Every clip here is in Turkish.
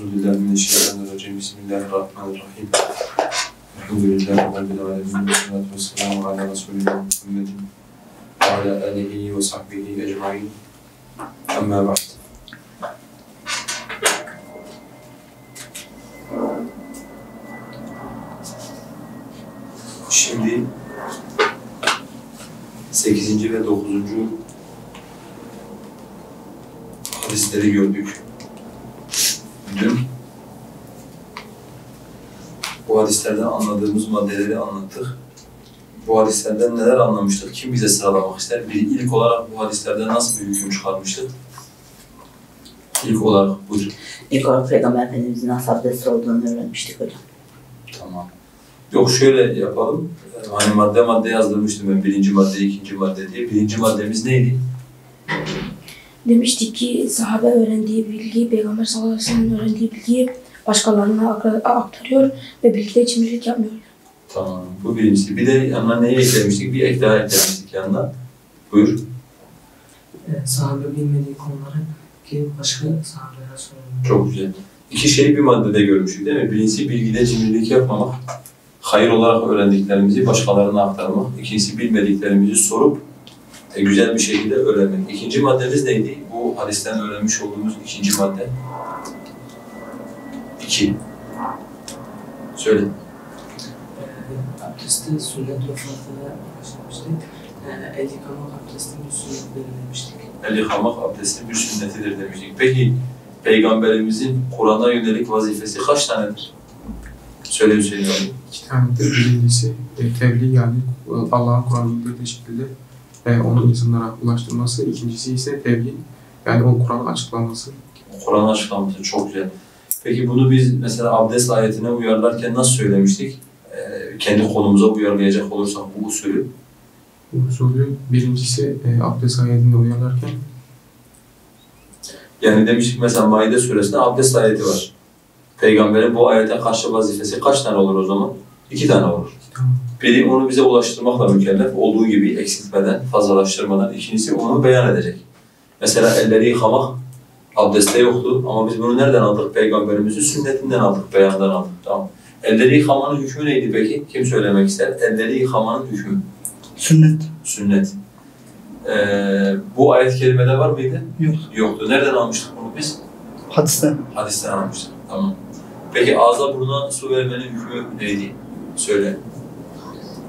Euzu billahi mineşşeytanirracim. Bismillahirrahmanirrahim. Elhamdülillahi rabbil alamin. Ve salatu vesselamu ala resulina Muhammedin ve ala alihi ve sahbihi ecmaîn. Amma ba'd. Şimdi 8. ve 9. hadisleri gördük. Bu hadislerden anladığımız maddeleri anlattık. Bu hadislerden neler anlamıştık? Kim bize sıralamak ister? Bir ilk olarak bu hadislerden nasıl bir hüküm çıkarmıştık? İlk olarak buyur. İlk olarak Peygamber Efendimizin nasıl olduğunu öğrenmiştik hocam. Tamam. Yok şöyle yapalım. Ee, Hani madde madde yazdırmıştım ben birinci madde, ikinci madde diye. Birinci maddemiz neydi? Demiştik ki sahabe öğrendiği bilgiyi, Peygamber sallallahu aleyhi ve sellem öğrendiği bilgiyi başkalarına aktarıyor ve bilgide cimrilik yapmıyor. Tamam. Bu birincisi. Bir de yanına neyi eklemiştik? Bir ek daha eklemiştik yanına. Buyur. e, sahabe bilmediği konuları ki başka sahabelere sorulur. Çok güzel. İki şeyi bir maddede görmüştük değil mi? Birincisi bilgide cimrilik yapmamak. Hayır olarak öğrendiklerimizi başkalarına aktarmak. İkincisi bilmediklerimizi sorup e, güzel bir şekilde öğrenmek. İkinci maddemiz neydi? Bu hadisten öğrenmiş olduğumuz ikinci madde. İki. Söyle. E, abdesti sünnet ve farklara başlamıştık. E, el yıkamak abdestin bir sünnetleri demiştik. El yıkamak abdestin bir sünnetidir demiştik. Peki Peygamberimizin Kur'an'a yönelik vazifesi kaç tanedir? Söyle Hüseyin abi. İki tanedir. Birincisi e, tebliğ yani Allah'ın Kur'an'ı indirdiği şekilde e, onu insanlara ulaştırması. İkincisi ise tebliğ yani o Kur'an'ı açıklaması. Kur'an açıklaması çok güzel. Peki bunu biz mesela abdest ayetine uyarlarken nasıl söylemiştik? Ee, kendi konumuza uyarlayacak olursak bu usulü. Bu usulü birincisi e, abdest ayetinde uyarlarken Yani demiştik mesela Maide suresinde abdest ayeti var. Peygamberin bu ayete karşı vazifesi kaç tane olur o zaman? İki tane olur. Tamam. Biri onu bize ulaştırmakla mükellef olduğu gibi eksiltmeden, fazlalaştırmadan. İkincisi onu beyan edecek. Mesela elleri yıkamak abdestte yoktu ama biz bunu nereden aldık? Peygamberimizin sünnetinden aldık, beyandan aldık. Tamam. Elleri yıkamanın hükmü neydi peki? Kim söylemek ister? Elleri yıkamanın hükmü. Sünnet. Sünnet. Ee, bu ayet kerimede var mıydı? Yok. Yoktu. Nereden almıştık bunu biz? Hadisten. Hadisten almıştık. Tamam. Peki ağza buruna su vermenin hükmü neydi? Söyle.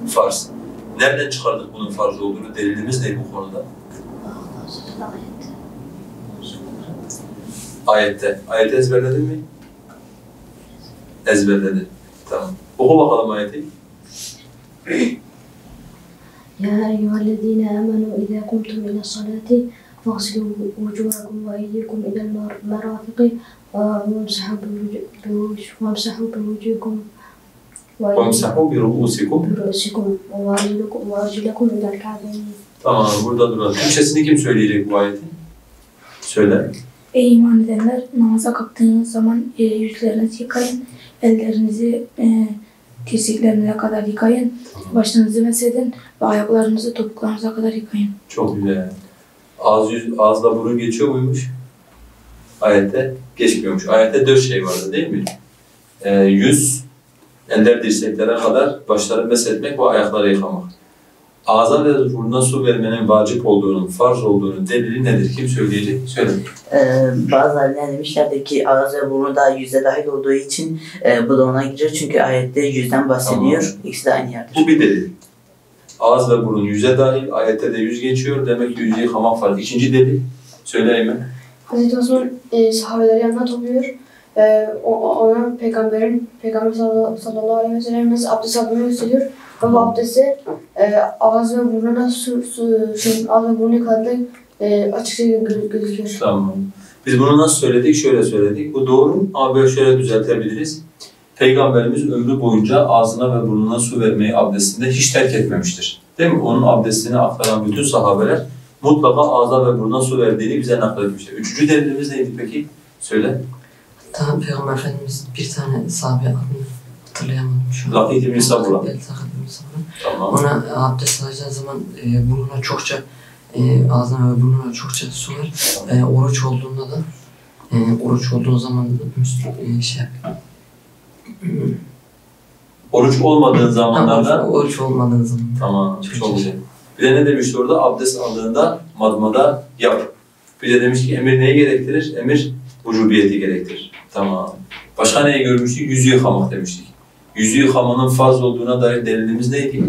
Farz. Nereden çıkardık bunun farz olduğunu? Delilimiz ne bu konuda? Ayette. Ayeti ezberledin mi? Ezberledi. Tamam. Oku bakalım ayeti. يا أيها الذين آمنوا إذا قمتم إلى الصلاة فاغسلوا وجوهكم وأيديكم إلى المرافق وامسحوا بوجو- بوجو- وامسحوا بوجوهكم وأيديكم وَمْسَحُوا بِرُؤُوسِكُمْ برؤوسكم وأرجلكم وأرجلكم إلى الكعبين Tamam, burada duralım. Türkçesini kim söyleyecek bu ayeti? Söyle. Ey iman edenler namaza kalktığınız zaman e, yüzlerinizi yıkayın, ellerinizi e, dirseklerinize kadar yıkayın, başlarınızı mesedin ve ayaklarınızı topuklarınıza kadar yıkayın. Çok güzel. Ağız, yüz, ağızla burun geçiyor muymuş? Ayette geçmiyormuş. Ayette dört şey vardı değil mi? Ee, yüz, eller dirseklere kadar başları mesletmek ve ayakları yıkamak. Ağza ve burnuna su vermenin vacip olduğunun, farz olduğunun delili nedir? Kim söyleyecek? Söyle. Ee, bazı alimler demişlerdir ki ağız ve burnu da yüze dahil olduğu için e, bu da ona girer. Çünkü ayette yüzden bahsediyor. İkisi de aynı yerdir. Bu bir delil. Ağız ve burun yüze dahil, ayette de yüz geçiyor. Demek ki yüzü yıkamak var. İkinci delil. Söyle Eymen. Hazreti Osman e, sahabeleri yanına topluyor. E, ona peygamberin, peygamber sallallahu, aleyhi ve sellem nasıl abdest aldığını gösteriyor. Bu abdesti e, ağız ve burnuna su, su şey, ağız ve burnu yıkadığında e, açıkça gö- gözüküyor. Tamam. Biz bunu nasıl söyledik? Şöyle söyledik. Bu doğru ama böyle şöyle düzeltebiliriz. Peygamberimiz ömrü boyunca ağzına ve burnuna su vermeyi abdestinde hiç terk etmemiştir. Değil mi? Onun abdestini aktaran bütün sahabeler mutlaka ağza ve burnuna su verdiğini bize nakletmiştir. Üçüncü delilimiz neydi peki? Söyle. Daha Peygamber Efendimiz bir tane sahabe adını hatırlayamadım şu an. Lakit ibn Sabura. Evet. Tamam. Ona abdest alacağı zaman e, burnuna çokça, e, ağzına ve burnuna çokça su ver. E, oruç olduğunda da e, oruç olduğu zaman Müslüman e, şey yapıyor. Oruç olmadığın zamanlarda oruç, oruç olmadığın zaman. Tamam, Çok çok güzel. Bir de ne demişti orada? Abdest aldığında madmada yap. Bir de demiş ki emir neyi gerektirir? Emir vücubiyeti gerektirir. Tamam. Başka neyi görmüştük? Yüzü yıkamak demiştik Yüzü yıkamanın farz olduğuna dair delilimiz neydi?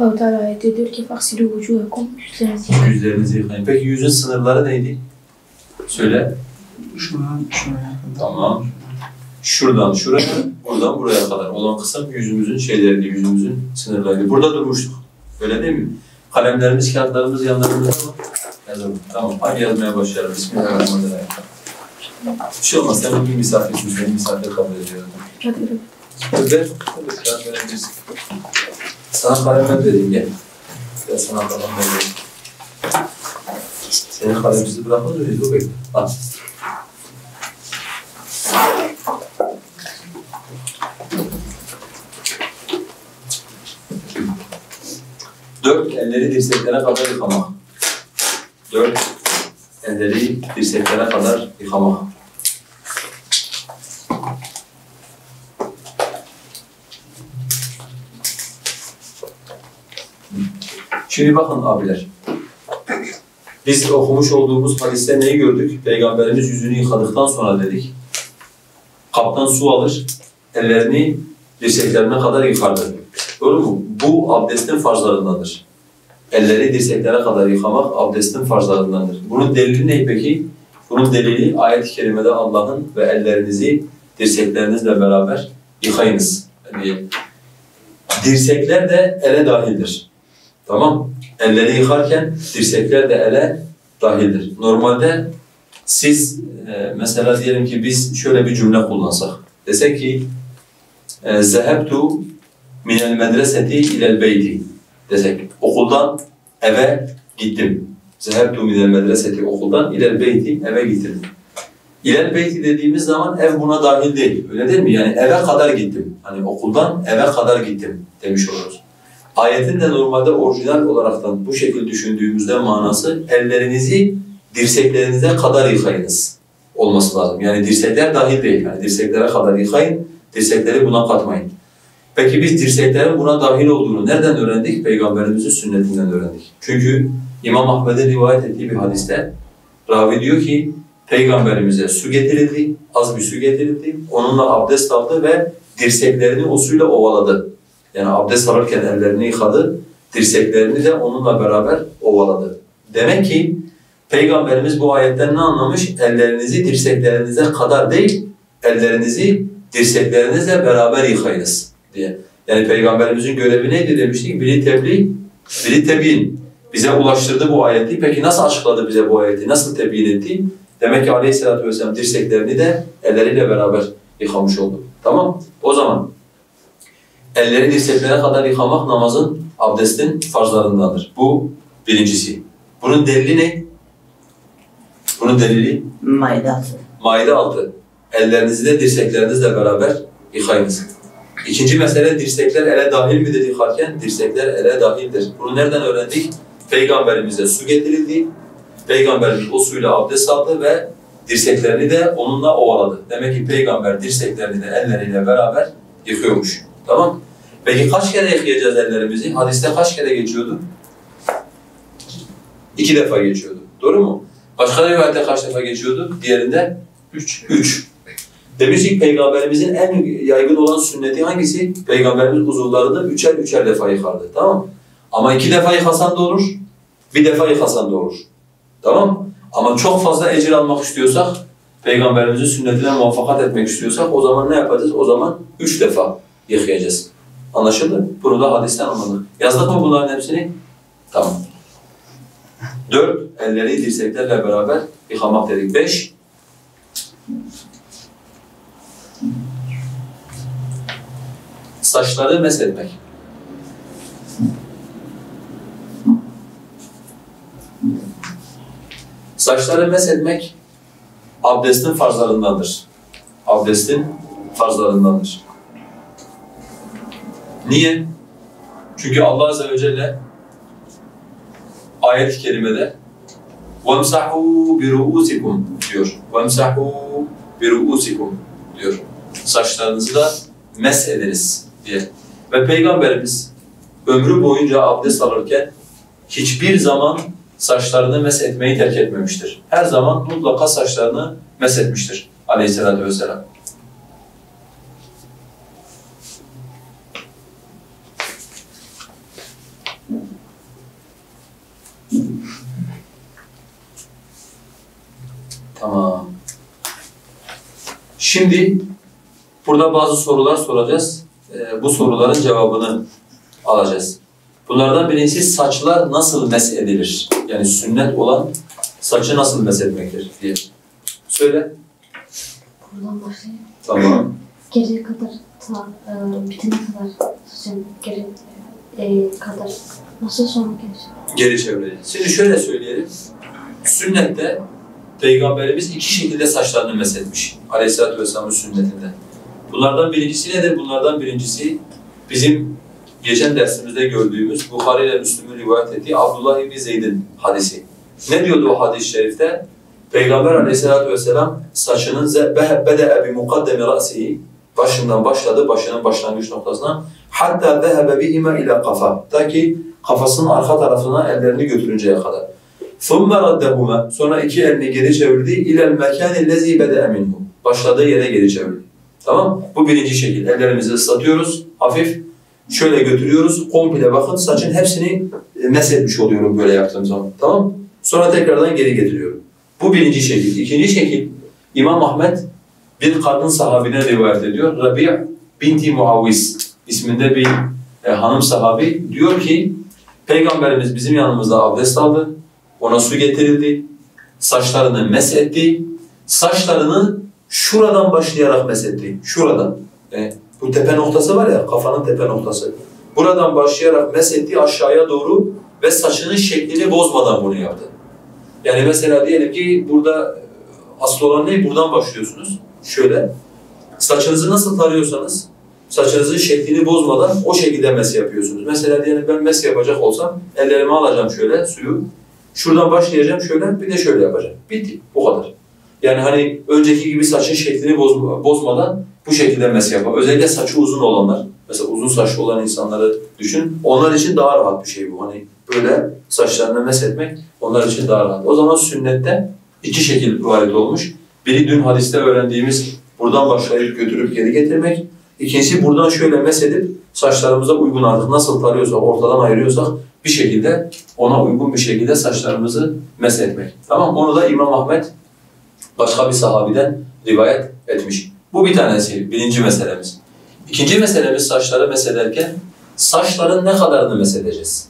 Allah-u Teala ayette diyor ki فَاغْسِلُوا وُجُوهَكُمْ Yüzlerinizi yıkayın. Yüzlerinizi yıkayın. Peki yüzün sınırları neydi? Söyle. Şuradan şuraya. Tamam. Şuradan şuraya, buradan buraya kadar olan kısım yüzümüzün şeyleriydi, yüzümüzün sınırlarıydı. Burada durmuştuk. Öyle değil mi? Kalemlerimiz, kağıtlarımız yanlarımızda mı? Yazalım. Tamam. Hadi yazmaya başlayalım. Bismillahirrahmanirrahim. Bir şey olmaz. Sen bir misafirsin. Seni misafir kabul ediyorum. Hadi. Öder. Öder. Kağıt verebilirsin. Sana kalem ben vereyim. Gel. Gel sana kalem vereyim. Senin kalemsiz bırakmaz mıyız? Dur bekle. Al. Dört, elleri dirseklere kadar yıkamak. Dört, elleri dirseklere kadar yıkamak. Şimdi bakın abiler. Biz okumuş olduğumuz hadiste neyi gördük? Peygamberimiz yüzünü yıkadıktan sonra dedik. Kaptan su alır, ellerini dirseklerine kadar yıkardı. Doğru mu? Bu abdestin farzlarındandır. Elleri dirseklere kadar yıkamak abdestin farzlarındandır. Bunun delili ne peki? Bunun delili ayet-i kerimede Allah'ın ve ellerinizi dirseklerinizle beraber yıkayınız diye. Dirsekler de ele dahildir. Tamam? Elleri yıkarken dirsekler de ele dahildir. Normalde siz e, mesela diyelim ki biz şöyle bir cümle kullansak. Desek ki e, zehebtu minel medreseti ilel beyti desek. Okuldan eve gittim. Zehebtu minel medreseti okuldan ilel beyti eve gittim. İlel beyti dediğimiz zaman ev buna dahil değil. Öyle değil mi? Yani eve kadar gittim. Hani okuldan eve kadar gittim demiş oluruz. Ayetin de normalde orijinal olaraktan bu şekilde düşündüğümüzde manası ellerinizi dirseklerinize kadar yıkayınız olması lazım. Yani dirsekler dahil değil. Yani dirseklere kadar yıkayın, dirsekleri buna katmayın. Peki biz dirseklerin buna dahil olduğunu nereden öğrendik? Peygamberimizin sünnetinden öğrendik. Çünkü İmam Ahmed'in rivayet ettiği bir hadiste ravi diyor ki Peygamberimize su getirildi, az bir su getirildi. Onunla abdest aldı ve dirseklerini o suyla ovaladı. Yani abdest alırken ellerini yıkadı, dirseklerini de onunla beraber ovaladı. Demek ki Peygamberimiz bu ayetten ne anlamış? Ellerinizi dirseklerinize kadar değil, ellerinizi dirseklerinizle beraber yıkayınız diye. Yani Peygamberimizin görevi neydi demiştik? Biri tebliğ, biri tebyin. Bize ulaştırdı bu ayeti. Peki nasıl açıkladı bize bu ayeti? Nasıl tebyin etti? Demek ki Aleyhisselatü Vesselam dirseklerini de elleriyle beraber yıkamış oldu. Tamam? O zaman elleri dirseklere kadar yıkamak namazın, abdestin farzlarındandır. Bu birincisi. Bunun delili ne? Bunun delili Maide altı. Maide 6. Ellerinizi de dirseklerinizle beraber yıkayınız. İkinci mesele dirsekler ele dahil midir yıkarken? Dirsekler ele dahildir. Bunu nereden öğrendik? Peygamberimize su getirildi. Peygamberimiz o suyla abdest aldı ve dirseklerini de onunla ovaladı. Demek ki peygamber dirseklerini de elleriyle beraber yıkıyormuş. Tamam Peki kaç kere yıkayacağız ellerimizi? Hadiste kaç kere geçiyordu? İki defa geçiyordu. Doğru mu? Başka rivayette kaç defa geçiyordu? Diğerinde? Üç. Üç. Demiştik Peygamberimizin en yaygın olan sünneti hangisi? Peygamberimiz uzuvlarını üçer üçer defa yıkardı. Tamam? Ama iki defa yıkasan da olur, bir defa yıkasan da olur. Tamam? Ama çok fazla ecir almak istiyorsak, Peygamberimizin sünnetine muvaffakat etmek istiyorsak o zaman ne yapacağız? O zaman üç defa yıkayacağız. Anlaşıldı? Bunu da hadisten anladık. Yazdık mı bunların hepsini? Tamam. Dört, elleri dirseklerle beraber yıkamak dedik. Beş, saçları meshetmek. Saçları meshetmek abdestin farzlarındandır. Abdestin farzlarındandır. Niye? Çünkü Allah Azze ve Celle ayet-i kerimede وَمْسَحُوا بِرُؤُوسِكُمْ diyor. وَمْسَحُوا بِرُؤُسِكُمْ diyor. Saçlarınızı da mes ediniz diye. Ve Peygamberimiz ömrü boyunca abdest alırken hiçbir zaman saçlarını mes etmeyi terk etmemiştir. Her zaman mutlaka saçlarını mes etmiştir aleyhissalatü vesselam. Şimdi burada bazı sorular soracağız. Ee, bu soruların cevabını alacağız. Bunlardan birincisi saçlar nasıl mes edilir? Yani sünnet olan saçı nasıl mes etmektir diye. Söyle. Buradan başlayayım. Tamam. Geriye kadar ta, e, bitene kadar saçın geri e, kadar nasıl sonra geleceğim? Geri çevireceğiz. Şimdi şöyle söyleyelim. Sünnette Peygamberimiz iki şekilde saçlarını meshetmiş. Aleyhisselatü Vesselam'ın sünnetinde. Bunlardan birincisi nedir? Bunlardan birincisi bizim geçen dersimizde gördüğümüz Bukhari ile Müslüm'ün rivayet ettiği Abdullah İbni Zeyd'in hadisi. Ne diyordu o hadis-i şerifte? Peygamber aleyhissalatu vesselam saçının bede'e bi mukaddemi ra'sihi başından başladı, başının başlangıç noktasına hatta zehebe bihime ila kafa. Ta ki kafasının arka tarafına ellerini götürünceye kadar. ثُمَّ رَدَّهُمَا Sonra iki elini geri çevirdi. اِلَى الْمَكَانِ الَّذ۪ي بَدَأَ مِنْهُ Başladığı yere geri çevirdi. Tamam Bu birinci şekil. Ellerimizi ıslatıyoruz. Hafif şöyle götürüyoruz. Komple bakın saçın hepsini meshetmiş oluyorum böyle yaptığım zaman. Tamam Sonra tekrardan geri getiriyorum. Bu birinci şekil. İkinci şekil İmam Ahmet bir kadın sahabine rivayet ediyor. Rabi' binti Muavviz isminde bir e, hanım sahabi diyor ki Peygamberimiz bizim yanımızda abdest aldı. Ona su getirildi. Saçlarını mesetti. Saçlarını şuradan başlayarak mesetti. Şuradan. E, bu tepe noktası var ya kafanın tepe noktası. Buradan başlayarak mesetti aşağıya doğru ve saçının şeklini bozmadan bunu yaptı. Yani mesela diyelim ki burada asıl olan ne? Buradan başlıyorsunuz. Şöyle. Saçınızı nasıl tarıyorsanız saçınızın şeklini bozmadan o şekilde mes yapıyorsunuz. Mesela diyelim ben mes yapacak olsam ellerimi alacağım şöyle suyu. Şuradan başlayacağım şöyle bir de şöyle yapacağım. Bitti. Bu kadar. Yani hani önceki gibi saçın şeklini bozma, bozmadan bu şekilde mes yapar. Özellikle saçı uzun olanlar, mesela uzun saçlı olan insanları düşün. Onlar için daha rahat bir şey bu. Hani böyle saçlarını mes onlar için daha rahat. O zaman sünnette iki şekil rivayet olmuş. Biri dün hadiste öğrendiğimiz buradan başlayıp götürüp geri getirmek. İkincisi buradan şöyle mes edip saçlarımıza uygun artık nasıl tarıyorsak, ortadan ayırıyorsak bir şekilde ona uygun bir şekilde saçlarımızı mes etmek. Tamam Onu da İmam Ahmet başka bir sahabiden rivayet etmiş. Bu bir tanesi, birinci meselemiz. İkinci meselemiz saçları mesederken saçların ne kadarını mesedeceğiz?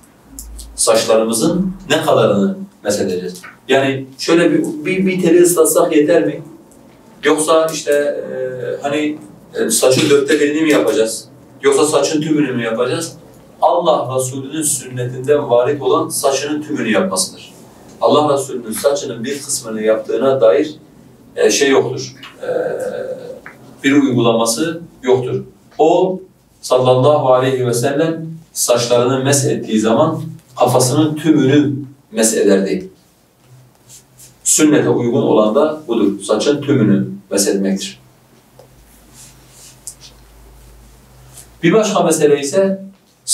Saçlarımızın ne kadarını mesedeceğiz? Yani şöyle bir, bir, bir teli ıslatsak yeter mi? Yoksa işte e, hani e, saçın dörtte birini mi yapacağız? Yoksa saçın tümünü mü yapacağız? Allah Resulü'nün sünnetinden varit olan saçının tümünü yapmasıdır. Allah Resulü'nün saçının bir kısmını yaptığına dair e, şey yoktur. E, bir uygulaması yoktur. O sallallahu aleyhi ve sellem saçlarını mes ettiği zaman kafasının tümünü mes ederdi. Sünnete uygun olan da budur. Saçın tümünü mes etmektir. Bir başka mesele ise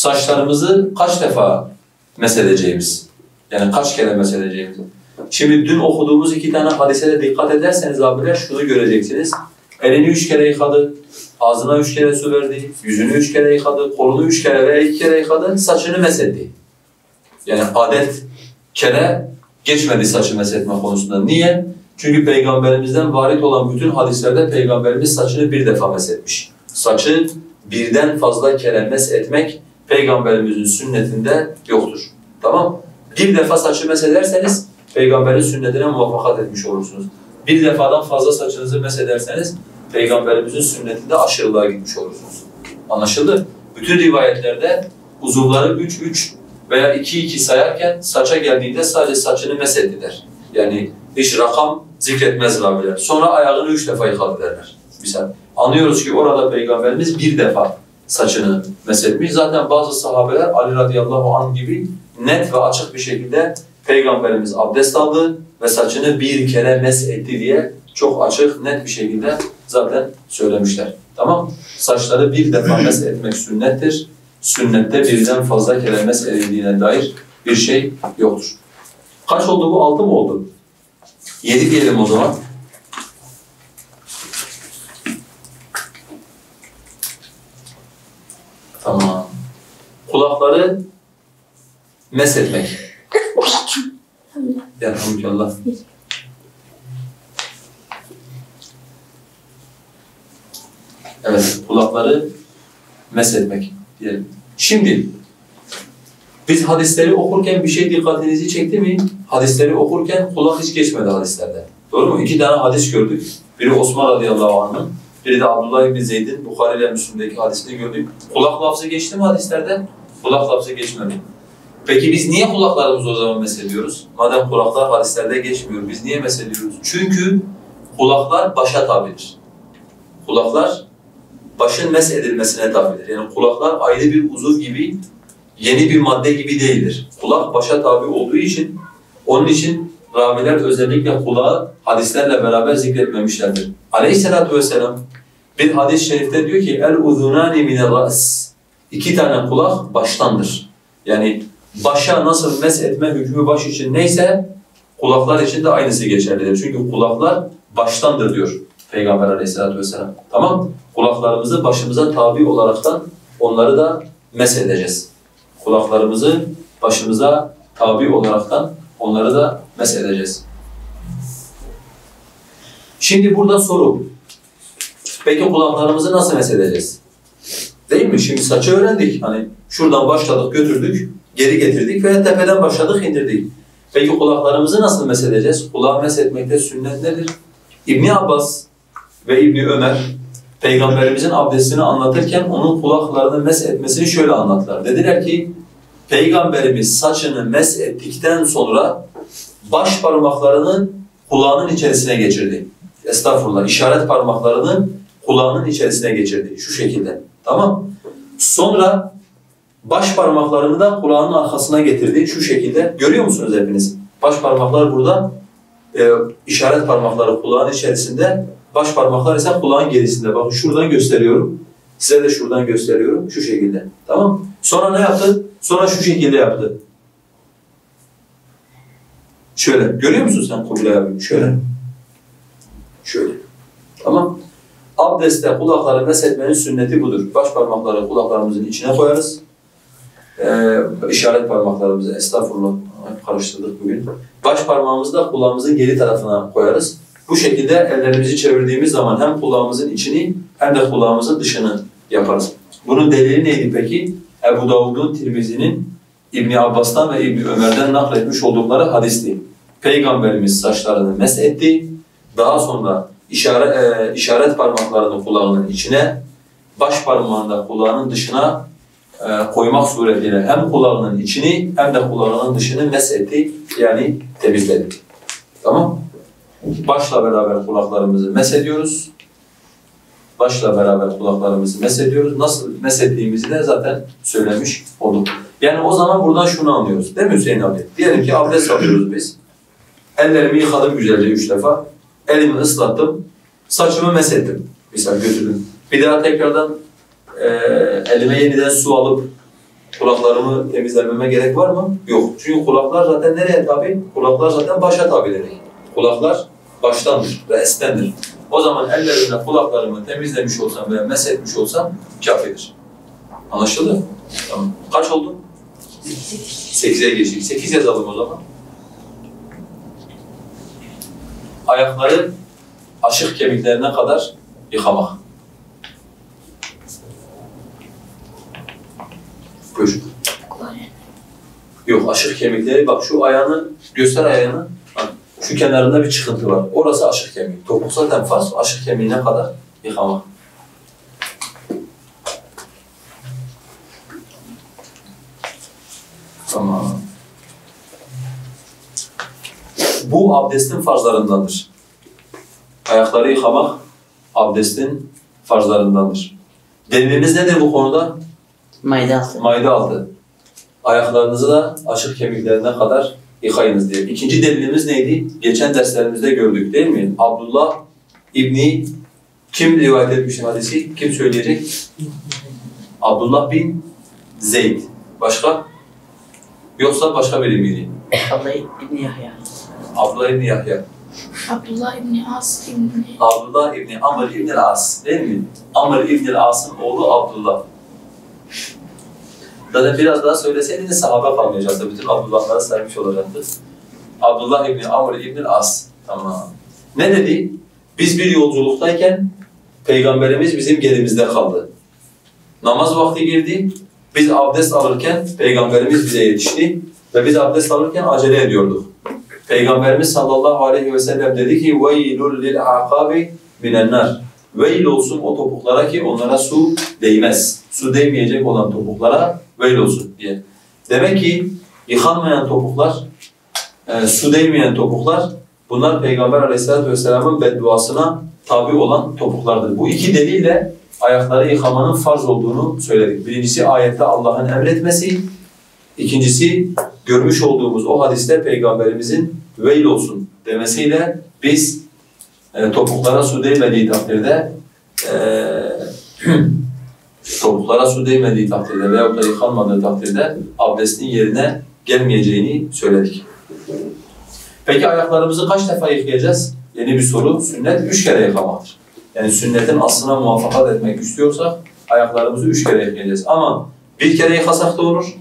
saçlarımızı kaç defa mesedeceğimiz. Yani kaç kere mesedeceğimiz. Şimdi dün okuduğumuz iki tane hadise de dikkat ederseniz abiler şunu göreceksiniz. Elini üç kere yıkadı, ağzına üç kere su verdi, yüzünü üç kere yıkadı, kolunu üç kere veya iki kere yıkadı, saçını mesetti. Yani adet kere geçmedi saçı mesetme konusunda. Niye? Çünkü Peygamberimizden varit olan bütün hadislerde Peygamberimiz saçını bir defa mesetmiş. Saçı birden fazla kere mes etmek Peygamberimizin sünnetinde yoktur. Tamam Bir defa saçı mesederseniz Peygamberin sünnetine muvaffakat etmiş olursunuz. Bir defadan fazla saçınızı mesederseniz Peygamberimizin sünnetinde aşırılığa gitmiş olursunuz. Anlaşıldı? Bütün rivayetlerde uzuvları 3-3 veya 2-2 sayarken saça geldiğinde sadece saçını mesetti der. Yani hiç rakam zikretmez raviler. Sonra ayağını üç defa yıkadı derler. Misal. Anlıyoruz ki orada Peygamberimiz bir defa saçını mesetmiş. Zaten bazı sahabeler Ali radıyallahu anh gibi net ve açık bir şekilde Peygamberimiz abdest aldı ve saçını bir kere mes etti diye çok açık, net bir şekilde zaten söylemişler. Tamam Saçları bir defa mes etmek sünnettir. Sünnette birden fazla kere mes edildiğine dair bir şey yoktur. Kaç oldu bu? Altı mı oldu? Yedi diyelim o zaman. Tamam. Kulakları mes etmek. Elhamdülillah. Evet, kulakları mes etmek diyelim. Şimdi biz hadisleri okurken bir şey dikkatinizi çekti mi? Hadisleri okurken kulak hiç geçmedi hadislerde. Doğru mu? İki tane hadis gördük. Biri Osman radıyallahu anh'ın, biri de Abdullah ibn Zeyd'in Bukhari ile Müslim'deki hadisini gördük. Kulak lafzı geçti mi hadislerde? Kulak lafzı geçmedi. Peki biz niye kulaklarımızı o zaman mesediyoruz? Madem kulaklar hadislerde geçmiyor, biz niye mesediyoruz? Çünkü kulaklar başa tabidir. Kulaklar başın mes edilmesine tabidir. Yani kulaklar ayrı bir uzuv gibi, yeni bir madde gibi değildir. Kulak başa tabi olduğu için, onun için raviler özellikle kulağı hadislerle beraber zikretmemişlerdir. Aleyhissalatu vesselam bir hadis-i şerifte diyor ki el uzunani minel ras. İki tane kulak baştandır. Yani başa nasıl mes etme hükmü baş için neyse kulaklar için de aynısı geçerlidir. Çünkü kulaklar baştandır diyor Peygamber aleyhissalatu vesselam. Tamam Kulaklarımızı başımıza tabi olaraktan onları da mes edeceğiz. Kulaklarımızı başımıza tabi olaraktan onları da mes edeceğiz. Şimdi burada soru. Peki kulaklarımızı nasıl mes edeceğiz? Değil mi? Şimdi saçı öğrendik. Hani şuradan başladık, götürdük, geri getirdik ve tepeden başladık, indirdik. Peki kulaklarımızı nasıl mes edeceğiz? Kulağı mes etmekte sünnet nedir? İbni Abbas ve İbni Ömer Peygamberimizin abdestini anlatırken onun kulaklarını mes etmesini şöyle anlattılar. Dediler ki Peygamberimiz saçını mes ettikten sonra baş parmaklarını kulağının içerisine geçirdi. Estağfurullah işaret parmaklarını kulağının içerisine geçirdi şu şekilde. Tamam? Sonra baş parmaklarını da kulağının arkasına getirdi şu şekilde. Görüyor musunuz hepiniz? Baş parmaklar burada, e, işaret parmakları kulağın içerisinde, baş parmaklar ise kulağın gerisinde. Bakın şuradan gösteriyorum. Size de şuradan gösteriyorum. Şu şekilde. Tamam Sonra ne yaptı? Sonra şu şekilde yaptı. Şöyle. Görüyor musun sen Kubilay abi? Şöyle. Şöyle. Tamam Abdestte kulakları meshetmenin sünneti budur. Baş parmakları kulaklarımızın içine koyarız. Ee, işaret parmaklarımızı estağfurullah karıştırdık bugün. Baş parmağımızı da kulağımızın geri tarafına koyarız. Bu şekilde ellerimizi çevirdiğimiz zaman hem kulağımızın içini hem de kulağımızın dışını yaparız. Bunun delili neydi peki? Ebu Davud'un, Tirmizi'nin İbni Abbas'tan ve İbni Ömer'den nakletmiş oldukları hadisti. Peygamberimiz saçlarını mes etti. Daha sonra işaret, e, işaret parmaklarını kulağının içine, baş parmağını da kulağının dışına e, koymak suretiyle hem kulağının içini hem de kulağının dışını mes etti. Yani temizledi. Tamam Başla beraber kulaklarımızı mes ediyoruz. Başla beraber kulaklarımızı mes ediyoruz. Nasıl mes ettiğimizi de zaten söylemiş olduk. Yani o zaman buradan şunu anlıyoruz. Değil mi Hüseyin abi? Diyelim ki abdest alıyoruz biz. Ellerimi yıkadım güzelce üç defa. Elimi ıslattım. Saçımı mes ettim. Misal götürdüm. Bir daha tekrardan e, elime yeniden su alıp kulaklarımı temizlememe gerek var mı? Yok. Çünkü kulaklar zaten nereye tabi? Kulaklar zaten başa tabidir. Kulaklar baştandır ve estendir. O zaman ellerimle kulaklarımı temizlemiş olsam veya meshetmiş olsam kafidir. Anlaşıldı? Tamam. Kaç oldu? Sekize geçtik. Sekiz yazalım o zaman. Ayakları aşık kemiklerine kadar yıkamak. Buyur. Yok aşık kemikleri bak şu ayağını göster ayağını. Şu kenarında bir çıkıntı var. Orası aşık kemik. Topuk zaten faz. Aşık kemiğine kadar yıkamak. Tamam. Bu abdestin farzlarındandır. Ayakları yıkamak abdestin farzlarındandır. Delilimiz nedir bu konuda? Mayda altı. Mayda altı. Ayaklarınızı da açık kemiklerine kadar yıkayınız diye. İkinci delilimiz neydi? Geçen derslerimizde gördük değil mi? Abdullah İbni kim rivayet etmiş hadisi? Kim söyleyecek? Abdullah bin Zeyd. Başka? Yoksa başka biri miydi? Allah İbni Yahya. Abdullah İbni Yahya. Abdullah İbni As İbni Abdullah İbni Amr İbni As değil mi? Amr İbni As'ın oğlu Abdullah. Zaten biraz daha söyleseydiniz sahabe kalmayacaktı. Bütün Abdullah'ları saymış olacaktı. Abdullah İbni Amr İbni As. Tamam. Ne dedi? Biz bir yolculuktayken Peygamberimiz bizim gerimizde kaldı. Namaz vakti girdi. Biz abdest alırken Peygamberimiz bize yetişti. Ve biz abdest alırken acele ediyorduk. Peygamberimiz sallallahu aleyhi ve sellem dedi ki وَيْلُ لِلْعَقَابِ مِنَ النَّارِ Veil olsun o topuklara ki onlara su değmez. Su değmeyecek olan topuklara veil olsun diye. Demek ki yıkanmayan topuklar, e, su değmeyen topuklar bunlar Peygamber aleyhissalatü vesselamın bedduasına tabi olan topuklardır. Bu iki delille ayakları yıkamanın farz olduğunu söyledik. Birincisi ayette Allah'ın emretmesi, ikincisi görmüş olduğumuz o hadiste Peygamberimizin veil olsun demesiyle biz e, topuklara su değmediği takdirde e, topuklara su değmediği takdirde veyahut da yıkanmadığı takdirde abdestin yerine gelmeyeceğini söyledik. Peki ayaklarımızı kaç defa yıkayacağız? Yeni bir soru. Sünnet üç kere yıkamaktır. Yani sünnetin aslına muvaffakat etmek istiyorsak ayaklarımızı üç kere yıkayacağız. Ama bir kere yıkasak da olur,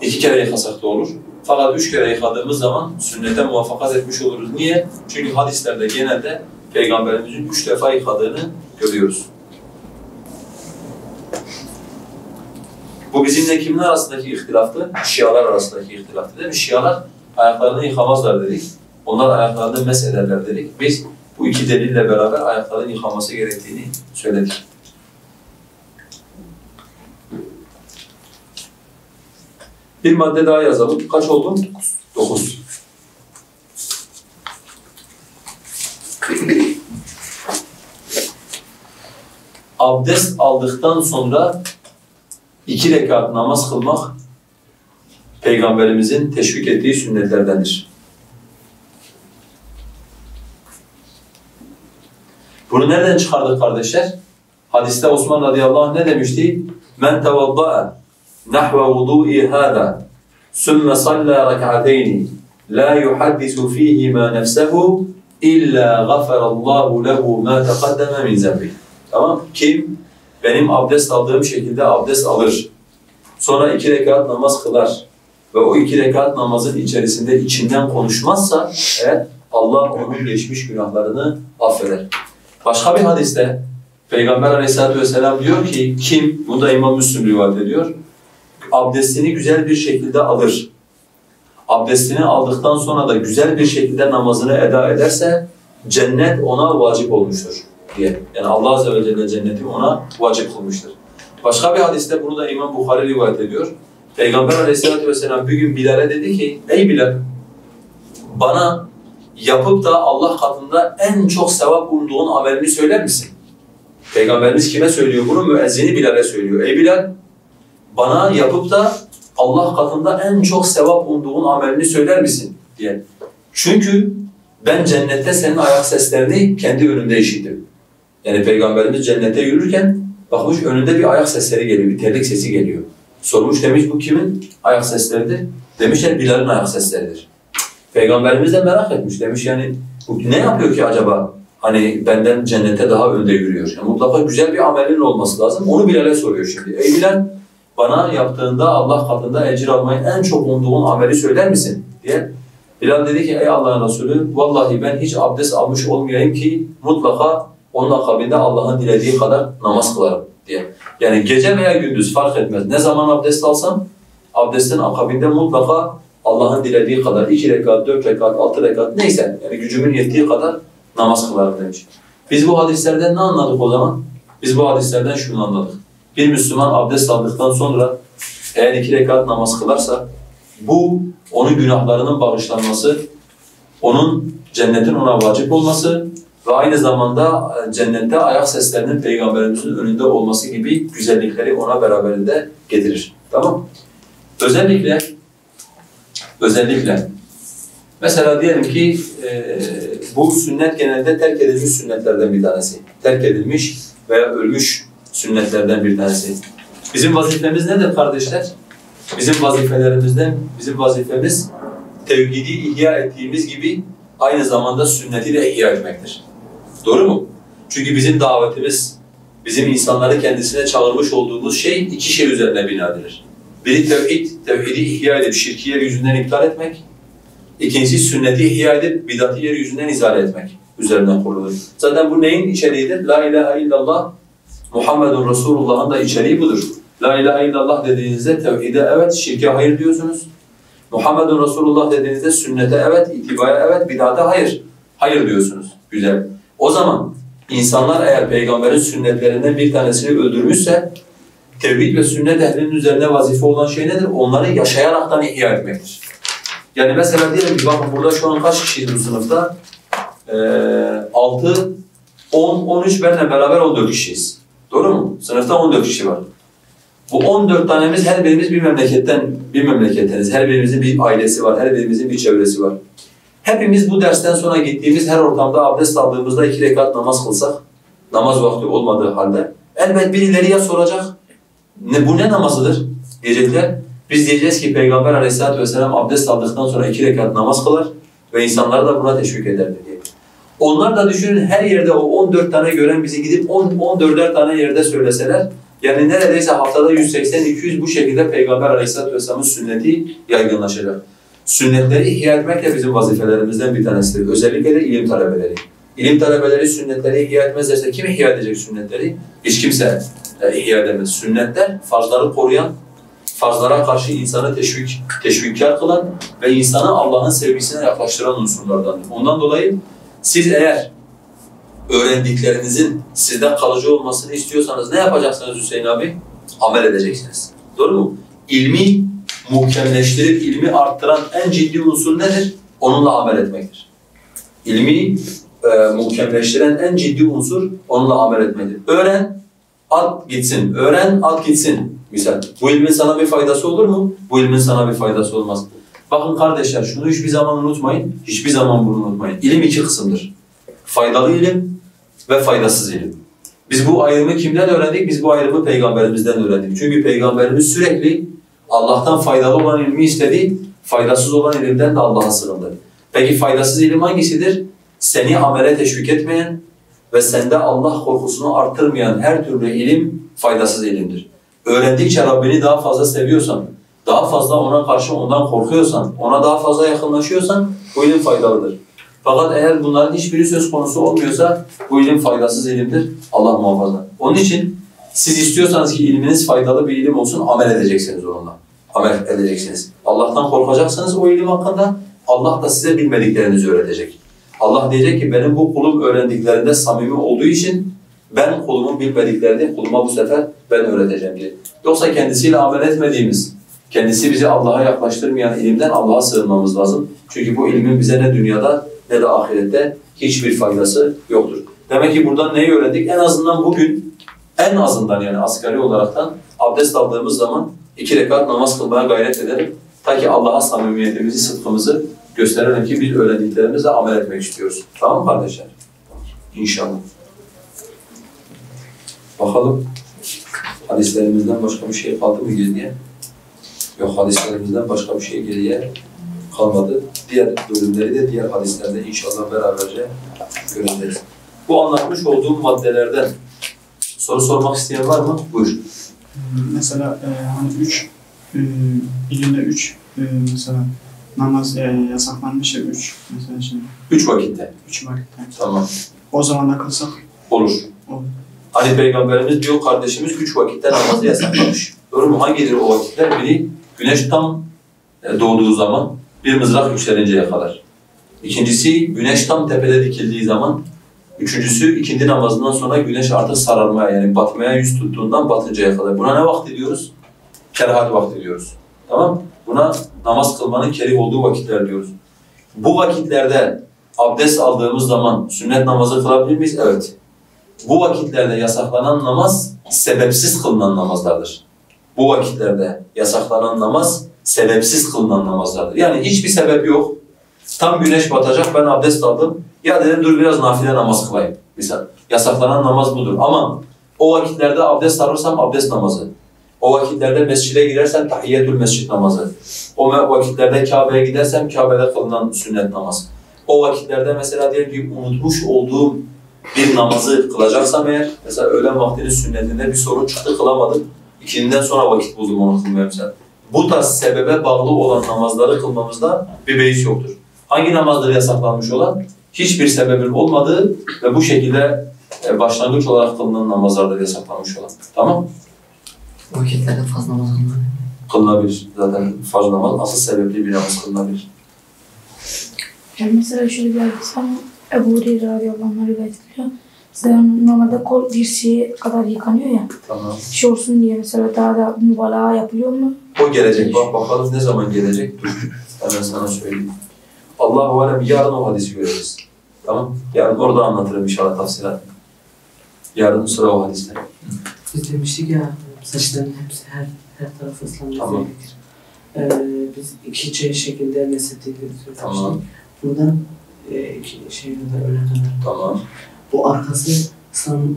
iki kere yıkasak da olur. Fakat üç kere yıkadığımız zaman sünnete muvaffakat etmiş oluruz. Niye? Çünkü hadislerde genelde Peygamberimizin üç defa yıkadığını görüyoruz. Bu bizimle kimin arasındaki ihtilaftı? Şialar arasındaki ihtilaftı değil mi? Şialar ayaklarını yıkamazlar dedik. Onlar ayaklarını mes ederler dedik. Biz bu iki delille beraber ayakların yıkaması gerektiğini söyledik. Bir madde daha yazalım. Kaç oldu? Dokuz. Abdest aldıktan sonra iki rekat namaz kılmak Peygamberimizin teşvik ettiği sünnetlerdendir. Bunu nereden çıkardık kardeşler? Hadiste Osman radıyallahu anh ne demişti? Men tevadda'a nahve vudu'i hâdâ sümme sallâ rek'ateyni la yuhaddisu fîhîmâ nefsehu illa gafarallahu lehu ma taqaddama min zembi. Tamam? Kim benim abdest aldığım şekilde abdest alır. Sonra iki rekat namaz kılar ve o iki rekat namazın içerisinde içinden konuşmazsa eğer Allah onun geçmiş günahlarını affeder. Başka bir hadiste Peygamber aleyhissalatu vesselam diyor ki kim, bunu da İmam Müslim rivayet ediyor, abdestini güzel bir şekilde alır. Abdestini aldıktan sonra da güzel bir şekilde namazını eda ederse cennet ona vacip olmuştur diye. Yani Allah Azze ve Celle cenneti ona vacip kılmıştır. Başka bir hadiste bunu da İmam Bukhari rivayet ediyor. Peygamber aleyhissalatu vesselam bir gün Bilal'e dedi ki, ey Bilal bana yapıp da Allah katında en çok sevap umduğun amelini söyler misin? Peygamberimiz kime söylüyor bunu? Müezzini Bilal'e söylüyor. Ey Bilal bana yapıp da Allah katında en çok sevap umduğun amelini söyler misin? diye. Çünkü ben cennette senin ayak seslerini kendi önümde işittim. Yani Peygamberimiz cennette yürürken bakmış önünde bir ayak sesleri geliyor, bir terlik sesi geliyor. Sormuş demiş bu kimin ayak sesleridir? Demişler Bilal'in ayak sesleridir. Peygamberimiz de merak etmiş. Demiş yani bu ne yapıyor ki acaba? Hani benden cennete daha önde yürüyor. Yani mutlaka güzel bir amelin olması lazım. Onu Bilal'e soruyor şimdi. Ey Bilal bana yaptığında Allah katında ecir almayı en çok umduğun ameli söyler misin? diye. Bilal dedi ki ey Allah'ın Resulü vallahi ben hiç abdest almış olmayayım ki mutlaka onun akabinde Allah'ın dilediği kadar namaz kılarım diye. Yani gece veya gündüz fark etmez. Ne zaman abdest alsam abdestin akabinde mutlaka Allah'ın dilediği kadar iki rekat, dört rekat, altı rekat neyse yani gücümün yettiği kadar namaz kılarım demiş. Biz bu hadislerden ne anladık o zaman? Biz bu hadislerden şunu anladık. Bir Müslüman abdest aldıktan sonra eğer iki rekat namaz kılarsa bu onun günahlarının bağışlanması, onun cennetin ona vacip olması ve aynı zamanda cennette ayak seslerinin Peygamberimizin önünde olması gibi güzellikleri ona beraberinde getirir. Tamam Özellikle özellikle Mesela diyelim ki e, bu sünnet genelde terk edilmiş sünnetlerden bir tanesi. Terk edilmiş veya ölmüş sünnetlerden bir tanesi. Bizim vazifemiz nedir kardeşler? Bizim vazifelerimizden, bizim vazifemiz tevhidi ihya ettiğimiz gibi aynı zamanda sünneti de ihya etmektir. Doğru mu? Çünkü bizim davetimiz, bizim insanları kendisine çağırmış olduğumuz şey iki şey üzerine bina edilir. Biri tevhid, tevhidi ihya edip şirki yeryüzünden iptal etmek. İkincisi sünneti ihya edip bidatı yeryüzünden izale etmek üzerinden kurulur. Zaten bu neyin içeriğidir? La ilahe illallah Muhammedun Resulullah'ın da içeriği budur. La ilahe illallah dediğinizde tevhide evet, şirke hayır diyorsunuz. Muhammedun Resulullah dediğinizde sünnete evet, itibaya evet, bidata hayır. Hayır diyorsunuz. Güzel. O zaman insanlar eğer peygamberin sünnetlerinden bir tanesini öldürmüşse tevhid ve sünnet ehlinin üzerine vazife olan şey nedir? Onları yaşayaraktan ihya etmektir. Yani mesela diyelim ki bakın burada şu an kaç kişiyiz bu sınıfta? Ee, 6, 10, 13 benimle beraber 14 kişiyiz. Doğru mu? Sınıfta 14 kişi var. Bu 14 tanemiz her birimiz bir memleketten, bir memleketteniz. Her birimizin bir ailesi var, her birimizin bir çevresi var. Hepimiz bu dersten sonra gittiğimiz her ortamda abdest aldığımızda iki rekat namaz kılsak, namaz vakti olmadığı halde, elbet birileri ya soracak, ne, bu ne namazıdır diyecekler. Biz diyeceğiz ki Peygamber aleyhissalatü vesselam abdest aldıktan sonra iki rekat namaz kılar ve insanları da buna teşvik ederdi diye. Onlar da düşünün her yerde o 14 tane gören bizi gidip 10, 14'er tane yerde söyleseler, yani neredeyse haftada 180-200 bu şekilde Peygamber aleyhissalatü vesselamın sünneti yaygınlaşacak. Sünnetleri ihya etmek de bizim vazifelerimizden bir tanesidir. Özellikle de ilim talebeleri. İlim talebeleri sünnetleri ihya etmezlerse kim ihya edecek sünnetleri? Hiç kimse e, ihya edemez. Sünnetler farzları koruyan, farzlara karşı insanı teşvik, teşvikkar kılan ve insanı Allah'ın sevgisine yaklaştıran unsurlardandır. Ondan dolayı siz eğer öğrendiklerinizin sizden kalıcı olmasını istiyorsanız ne yapacaksınız Hüseyin abi? Amel edeceksiniz. Doğru mu? İlmi muhkemleştirip ilmi arttıran en ciddi unsur nedir? Onunla amel etmektir. İlmi e, muhkemleştiren en ciddi unsur onunla amel etmektir. Öğren, at gitsin. Öğren, at gitsin. Misal. Bu ilmin sana bir faydası olur mu? Bu ilmin sana bir faydası olmaz. Bakın kardeşler şunu hiçbir zaman unutmayın. Hiçbir zaman bunu unutmayın. İlim iki kısımdır. Faydalı ilim ve faydasız ilim. Biz bu ayrımı kimden öğrendik? Biz bu ayrımı peygamberimizden öğrendik. Çünkü peygamberimiz sürekli Allah'tan faydalı olan ilmi istedi, faydasız olan ilimden de Allah'a sığındı. Peki faydasız ilim hangisidir? Seni amele teşvik etmeyen ve sende Allah korkusunu artırmayan her türlü ilim faydasız ilimdir. Öğrendikçe Rabbini daha fazla seviyorsan, daha fazla ona karşı ondan korkuyorsan, ona daha fazla yakınlaşıyorsan bu ilim faydalıdır. Fakat eğer bunların hiçbiri söz konusu olmuyorsa bu ilim faydasız ilimdir. Allah muhafaza. Onun için siz istiyorsanız ki ilminiz faydalı bir ilim olsun, amel edeceksiniz onunla. Amel edeceksiniz. Allah'tan korkacaksınız o ilim hakkında. Allah da size bilmediklerinizi öğretecek. Allah diyecek ki benim bu kulum öğrendiklerinde samimi olduğu için ben kulumun bilmediklerini kuluma bu sefer ben öğreteceğim diye. Yoksa kendisiyle amel etmediğimiz, kendisi bizi Allah'a yaklaştırmayan ilimden Allah'a sığınmamız lazım. Çünkü bu ilmin bize ne dünyada ne de ahirette hiçbir faydası yoktur. Demek ki buradan neyi öğrendik? En azından bugün, en azından yani asgari olaraktan abdest aldığımız zaman iki rekat namaz kılmaya gayret edelim. Ta ki Allah'a samimiyetimizi, sıdkımızı gösterelim ki biz öğrendiklerimizle amel etmek istiyoruz. Tamam mı kardeşler? İnşallah. Bakalım hadislerimizden başka bir şey kaldı mı geriye? Yok hadislerimizden başka bir şey geriye kalmadı. Diğer bölümleri de diğer hadislerde inşallah beraberce göreceğiz. Bu anlatmış olduğum maddelerden soru sormak isteyen var mı? Buyur. Mesela e, hani üç, e, ilinde üç e, mesela namaz e, yasaklanmış ya üç mesela şimdi Üç vakitte. üç vakitte. Tamam. O zaman da kılsak Olur. olur. Hani Peygamberimiz diyor kardeşimiz üç vakitte namazı yasaklamış. Doğru mu? Hangidir o vakitler? Biri güneş tam e, doğduğu zaman bir mızrak yükselinceye kadar. İkincisi güneş tam tepede dikildiği zaman. Üçüncüsü ikindi namazından sonra güneş artık sararmaya yani batmaya yüz tuttuğundan batıncaya kadar. Buna ne vakti diyoruz? Kerahat vakti diyoruz. Tamam Buna namaz kılmanın kerih olduğu vakitler diyoruz. Bu vakitlerde abdest aldığımız zaman sünnet namazı kılabilir miyiz? Evet. Bu vakitlerde yasaklanan namaz sebepsiz kılınan namazlardır. Bu vakitlerde yasaklanan namaz sebepsiz kılınan namazlardır. Yani hiçbir sebep yok. Tam güneş batacak ben abdest aldım. Ya dedim dur biraz nafile namaz kılayım. Misal yasaklanan namaz budur ama o vakitlerde abdest alırsam abdest namazı. O vakitlerde mescide girersem tahiyyetül mescid namazı. O vakitlerde Kabe'ye gidersem Kabe'de kılınan sünnet namaz. O vakitlerde mesela diyelim ki unutmuş olduğum bir namazı kılacaksam eğer, mesela öğlen vaktinin sünnetinde bir sorun çıktı kılamadım. İkindinden sonra vakit buldum onu kılmaya mesela. Bu tarz sebebe bağlı olan namazları kılmamızda bir beis yoktur. Hangi namazdır yasaklanmış olan? Hiçbir sebebin olmadığı ve bu şekilde e, başlangıç olarak kılınan namazlardır yasaklanmış olan. Tamam? Vakitlerde fazla namaz. Kılınabilir. Zaten farz namaz asıl sebepli bir namaz kılınabilir. Yani mesela şöyle bir hadis var. Ebu Hureyre radıyallahu anh rivayet. Normalde kol dirseğe kadar yıkanıyor ya. Tamam. Şey olsun diye mesela daha da mübalağa yapılıyor mu? O gelecek. Bak bakalım ne zaman gelecek? Dur. Hemen sana söyleyeyim. Allahu alem yarın o hadisi göreceğiz. Tamam? Yarın orada anlatırım inşallah tafsilat. Yarın sıra o hadiste. Biz demiştik ya saçların hepsi her her tarafı ıslanması Tamam. gerekir. Ee, biz iki şekilde söylemiştik. Tamam. Buradan e, iki şey kadar öne kadar. Tamam. Bu arkası ıslanma.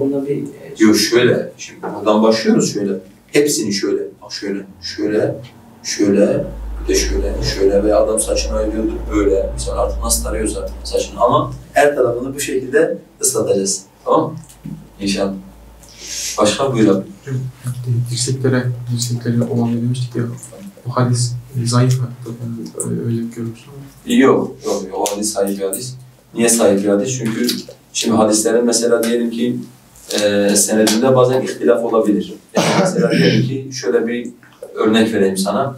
Onda bir e, Yok şöyle. Şimdi buradan başlıyoruz şöyle. Hepsini şöyle. Bak şöyle. Şöyle. Şöyle. Bir de şöyle. Şöyle veya adam saçını ayırıyordur böyle. Mesela artık nasıl tarıyorsa artık saçını ama her tarafını bu şekilde ıslatacağız. Tamam mı? İnşallah. Başka buyur abi. dirseklere, dirseklere olan ne demiştik ya. O hadis zayıf hatta ben öyle, öyle görmüştüm. Yok, yok, yok. O hadis bir hadis. Niye sahih hadis? Çünkü şimdi hadislerin mesela diyelim ki e, senedinde bazen ihtilaf olabilir. Yani mesela diyelim ki şöyle bir örnek vereyim sana.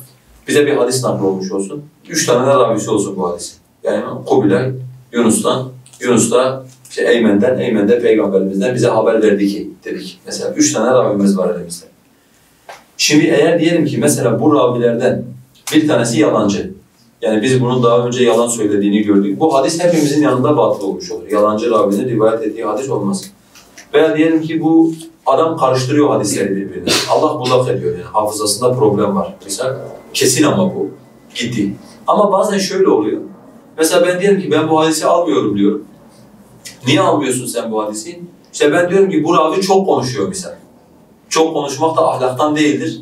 Bize bir hadis nakli olmuş olsun. Üç tane de ravisi olsun bu hadis. Yani Kubilay, Yunus'tan, Yunus da işte Eymen'den, Eymen de Peygamberimizden bize haber verdi ki dedik. Mesela üç tane ravimiz var elimizde. Şimdi eğer diyelim ki mesela bu ravilerden bir tanesi yalancı. Yani biz bunun daha önce yalan söylediğini gördük. Bu hadis hepimizin yanında batıl olmuş olur. Yalancı ravinin rivayet ettiği hadis olmaz. Veya diyelim ki bu adam karıştırıyor hadisleri birbirine. Allah bulak ediyor yani hafızasında problem var. Mesela kesin ama bu. Gitti. Ama bazen şöyle oluyor. Mesela ben diyelim ki ben bu hadisi almıyorum diyorum. Niye almıyorsun sen bu hadisi? İşte ben diyorum ki bu ravi çok konuşuyor misal. Çok konuşmak da ahlaktan değildir.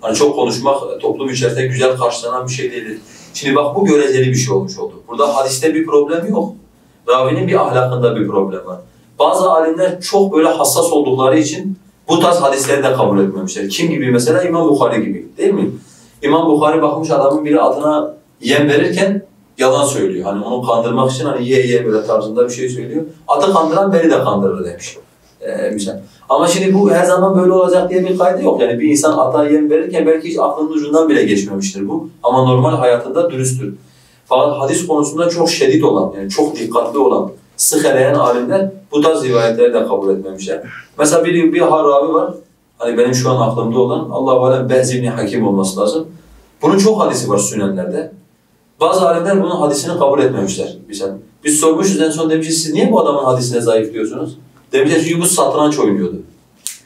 Hani çok konuşmak toplum içerisinde güzel karşılanan bir şey değildir. Şimdi bak bu göreceli bir şey olmuş oldu. Burada hadiste bir problem yok. Ravinin bir ahlakında bir problem var. Bazı alimler çok böyle hassas oldukları için bu tarz hadisleri de kabul etmemişler. Kim gibi mesela? İmam Bukhari gibi değil mi? İmam Bukhari bakmış adamın biri adına yem verirken yalan söylüyor. Hani onu kandırmak için hani ye ye böyle tarzında bir şey söylüyor. Atı kandıran beni de kandırır demiş. Misal. Ama şimdi bu her zaman böyle olacak diye bir kaydı yok. Yani bir insan ata yem verirken belki hiç aklının ucundan bile geçmemiştir bu. Ama normal hayatında dürüsttür. Fakat hadis konusunda çok şiddet olan, yani çok dikkatli olan, sık eleyen alimler bu tarz rivayetleri de kabul etmemişler. Mesela bir, bir haravi var, hani benim şu an aklımda olan, Allah-u Alem Behz İbni Hakim olması lazım. Bunun çok hadisi var sünenlerde. Bazı alimler bunun hadisini kabul etmemişler. Mesela biz sormuşuz en son demişiz siz niye bu adamın hadisine zayıf diyorsunuz? Demişler çünkü bu satranç oynuyordu.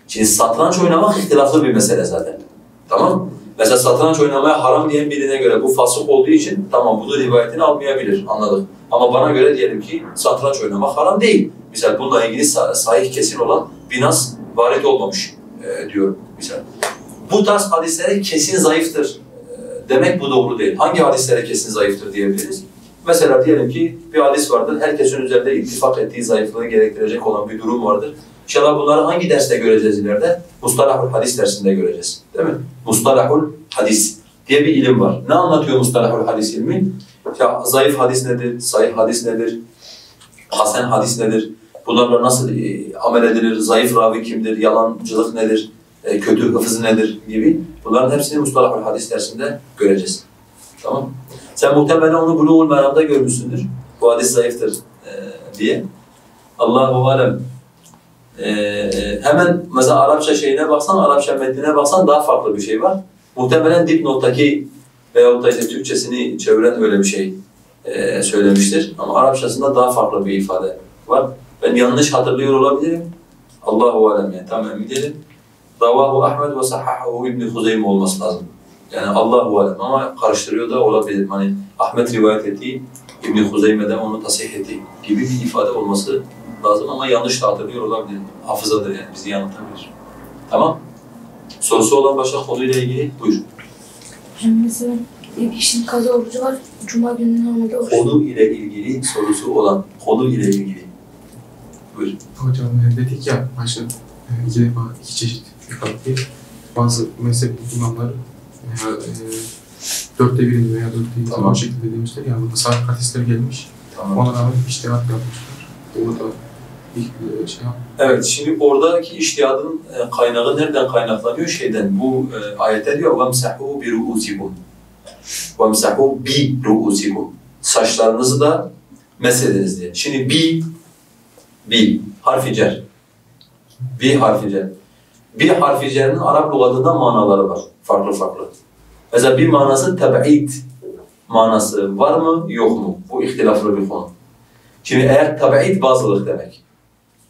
Şimdi satranç oynamak ihtilaflı bir mesele zaten. Tamam Mesela satranç oynamaya haram diyen birine göre bu fasık olduğu için tamam bunu rivayetini almayabilir anladık. Ama bana göre diyelim ki satranç oynamak haram değil. Misal bununla ilgili sa- sahih kesin olan bir nas varit olmamış e, diyorum misal. Bu tarz hadislere kesin zayıftır e, demek bu doğru değil. Hangi hadislere kesin zayıftır diyebiliriz? Mesela diyelim ki bir hadis vardır, herkesin üzerinde ittifak ettiği zayıflığı gerektirecek olan bir durum vardır. İnşallah bunları hangi derste göreceğiz ileride? Mustalahul hadis dersinde göreceğiz. Değil mi? Mustalahul hadis diye bir ilim var. Ne anlatıyor mustalahul hadis ilmi? Ya zayıf hadis nedir? Sahih hadis nedir? Hasen hadis nedir? Bunlarla nasıl e, amel edilir? Zayıf ravi kimdir? Yalancılık nedir? E, kötü hıfız nedir? gibi. Bunların hepsini mustalahul hadis dersinde göreceğiz. Tamam Sen muhtemelen onu Buluğul Meram'da görmüşsündür. Bu hadis zayıftır e, diye. Allahu alem. Ee, hemen mesela Arapça şeyine baksan, Arapça metnine baksan daha farklı bir şey var. Muhtemelen dipnottaki veyahut da işte Türkçesini çeviren öyle bir şey e, söylemiştir. Ama Arapçasında daha farklı bir ifade var. Ben yanlış hatırlıyor olabilirim. Allahu alem yani tam emin değilim. Ravahu Ahmed ve sahhahu İbn Huzeyme olması lazım. Yani Allahu alem ama karıştırıyor da olabilir. Hani Ahmet rivayet ettiği, İbn Huzeyme'den onu tasih ettiği gibi bir ifade olması lazım ama yanlış da hatırlıyor olabilir. Hafızadır yani bizi yanıltabilir. Tamam? Sorusu olan başka konuyla ilgili buyur. Hocam mesela bir kişinin kaza orucu var. Cuma günü normalde oruç. Konu ile ilgili sorusu olan konu ile ilgili. Buyur. Hocam e, dedik ya başta e, iki defa iki çeşit dikkatli. Bazı mezhep imamları dörtte birini veya dörtte ikisini Tamam. o şekilde demişler. Yani burada sahih hadisler gelmiş. Ona rağmen iştihat yapmışlar. Orada bir e, şey yap. Evet, şimdi oradaki iştihadın e, kaynağı nereden kaynaklanıyor? Şeyden, bu e, ayette diyor وَمْسَحُوا بِرُؤُسِكُمْ وَمْسَحُوا بِرُؤُسِكُمْ Saçlarınızı da mesediniz diye. Şimdi bi, bi, harfi cer. Bi harfi cer. Bir harfi cerinin Arap lügatında manaları var, farklı farklı. Mesela bir manası teb'id manası var mı, yok mu? Bu ihtilaflı bir konu. Şimdi eğer teb'id bazılık demek.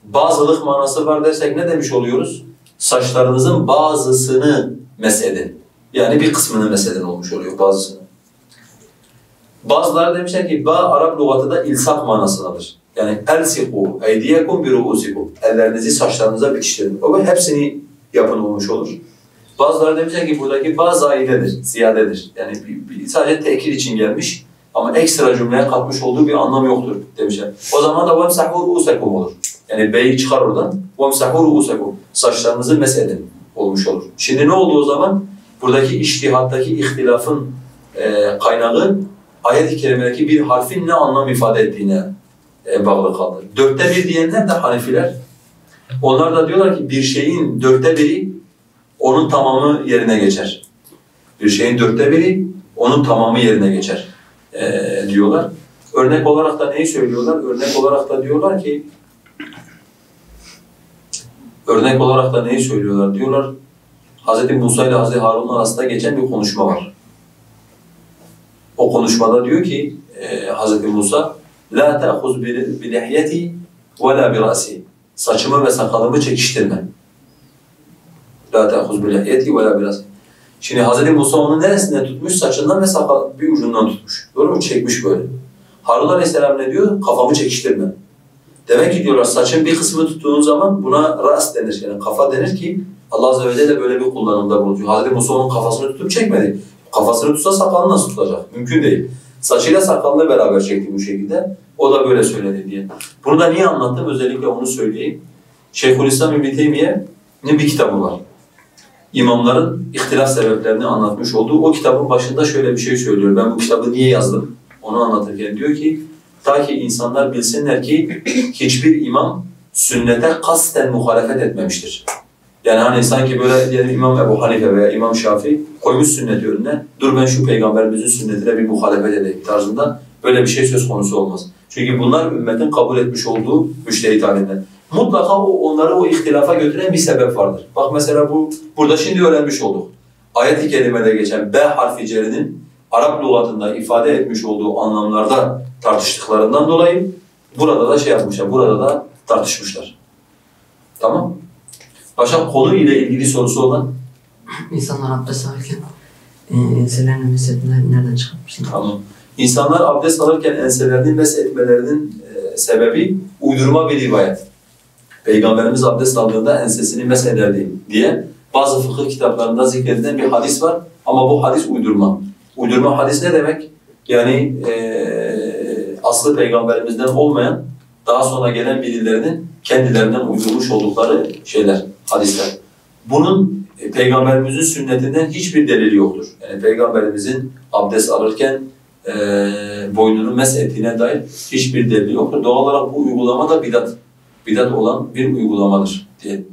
Bazılık manası var dersek ne demiş oluyoruz? Saçlarınızın bazısını mesedin. Yani bir kısmını mesedin olmuş oluyor bazısını. Bazıları demişler ki ba Arap lügatında ilsak manasındadır. Yani elsiku eydiyekum bi ruusikum. Ellerinizi saçlarınıza bitiştirin. O hepsini yapın olmuş olur. Bazıları demişler ki buradaki ba zaidedir, ziyadedir. Yani bir, bir- sadece tekil için gelmiş ama ekstra cümleye katmış olduğu bir anlam yoktur demişler. O zaman da vemsahu ruusekum olur. Yani B'yi çıkar oradan. وَمْسَحُوا رُؤُسَكُمْ Saçlarınızı mesedin olmuş olur. Şimdi ne oldu o zaman? Buradaki iştihattaki ihtilafın e, kaynağı ayet-i kerimedeki bir harfin ne anlam ifade ettiğine e, bağlı kaldı. Dörtte bir diyenler de Hanefiler. onlar da diyorlar ki bir şeyin dörtte biri onun tamamı yerine geçer. Bir şeyin dörtte biri onun tamamı yerine geçer e, diyorlar. Örnek olarak da neyi söylüyorlar? Örnek olarak da diyorlar ki Örnek olarak da neyi söylüyorlar? Diyorlar Hz. Musa ile Hz. Harun arasında geçen bir konuşma var. O konuşmada diyor ki e, Hz. Musa La ta'khuz bi lihyeti ve. Saçımı ve sakalımı çekiştirme. La ta'khuz bi lihyeti ve la bi ra'si. Şimdi Hz. Musa onu neresinden tutmuş? Saçından ve sakal bir ucundan tutmuş. Doğru mu? Çekmiş böyle. Harun Aleyhisselam ne diyor? Kafamı çekiştirme. Demek ki diyorlar saçın bir kısmını tuttuğun zaman buna ras denir yani kafa denir ki Allah Azze ve Celle böyle bir kullanımda bulunuyor. Hazreti Musa onun kafasını tutup çekmedi. Kafasını tutsa sakalını nasıl tutacak? Mümkün değil. Saçıyla sakalını beraber çekti bu şekilde. O da böyle söyledi diye. Bunu da niye anlattım? Özellikle onu söyleyeyim. Şeyhülislam İbn Teymiye'nin bir kitabı var. İmamların ihtilaf sebeplerini anlatmış olduğu o kitabın başında şöyle bir şey söylüyor. Ben bu kitabı niye yazdım? Onu anlatırken diyor ki Ta ki insanlar bilsinler ki hiçbir imam sünnete kasten muhalefet etmemiştir. Yani hani sanki böyle diyelim İmam Ebu Hanife veya İmam Şafii koymuş sünneti önüne, dur ben şu peygamberimizin sünnetine bir muhalefet edeyim tarzında böyle bir şey söz konusu olmaz. Çünkü bunlar ümmetin kabul etmiş olduğu müştehit halinden. Mutlaka o, onları o ihtilafa götüren bir sebep vardır. Bak mesela bu burada şimdi öğrenmiş olduk. Ayet-i kerimede geçen B harfi cerinin Arap lügatında ifade etmiş olduğu anlamlarda tartıştıklarından dolayı burada da şey yapmışlar, burada da tartışmışlar. Tamam? Başka konu ile ilgili sorusu olan? İnsanlar abdest alırken e, enselerini mesletmeler nereden çıkartmışlar? Tamam. İnsanlar abdest alırken enselerini meshetmelerinin e, sebebi uydurma bir rivayet. Peygamberimiz abdest aldığında ensesini meshederdi diye bazı fıkıh kitaplarında zikredilen bir hadis var ama bu hadis uydurma. Uydurma hadis ne demek? Yani e, aslı peygamberimizden olmayan daha sonra gelen birilerinin kendilerinden uydurmuş oldukları şeyler, hadisler. Bunun e, peygamberimizin sünnetinden hiçbir delili yoktur. Yani peygamberimizin abdest alırken e, boynunu mesh ettiğine dair hiçbir delili yoktur. Doğal olarak bu uygulama da bidat. Bidat olan bir uygulamadır diyelim.